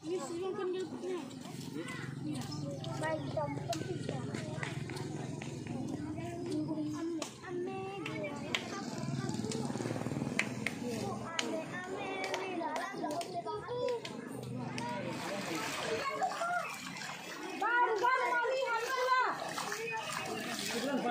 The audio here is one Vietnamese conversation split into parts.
Ini sering kan dia punya. Baik, kita.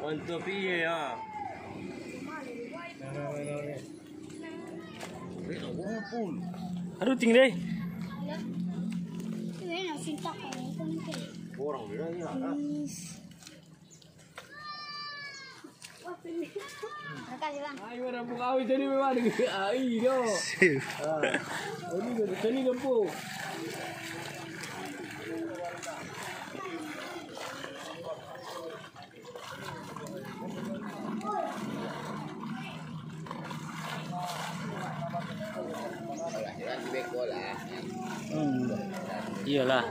Quanto pille ah. Aduh tinggi deh. Orang dia ni ada. Ayo orang buka awi tadi memang ada. Ini tu tadi gempuk. Akhirnya si Beko lah. 有了。